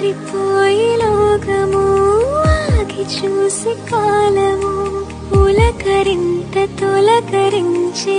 మారిపోయి లోకము ఆగి చూసి కాలము. పులకరింత తొలకరించి